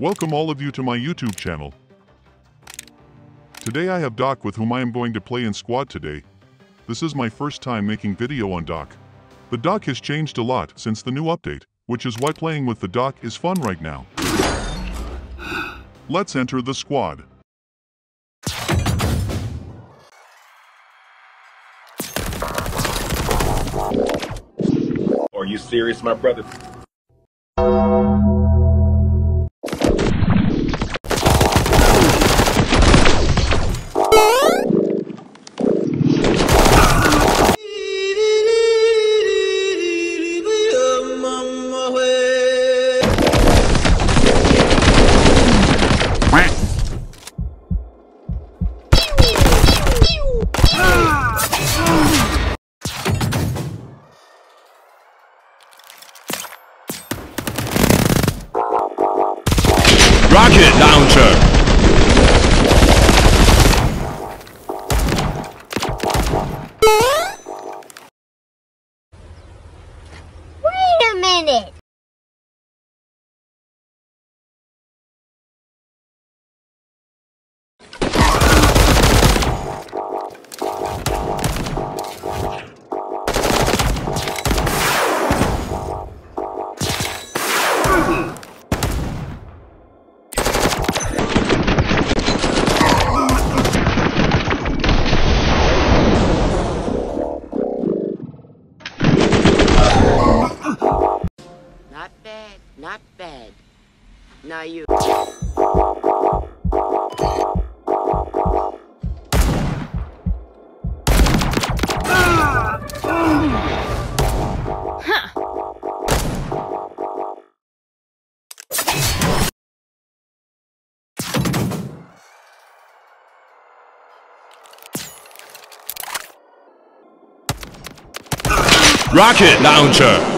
Welcome all of you to my YouTube channel. Today I have Doc with whom I am going to play in squad today. This is my first time making video on Doc. The Doc has changed a lot since the new update, which is why playing with the Doc is fun right now. Let's enter the squad. Are you serious, my brother? Rocket launcher. Wait a minute! Not bad. Now you. Rocket launcher.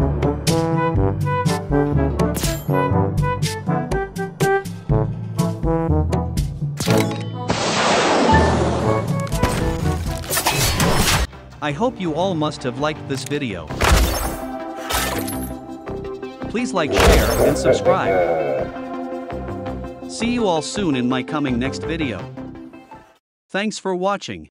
I hope you all must have liked this video. Please like, share, and subscribe. See you all soon in my coming next video. Thanks for watching.